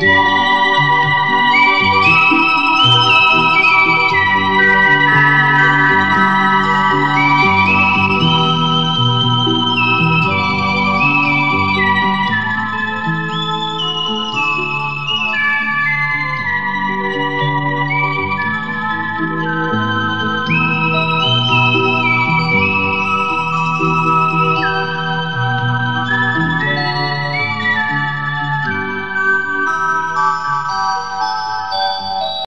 Yeah.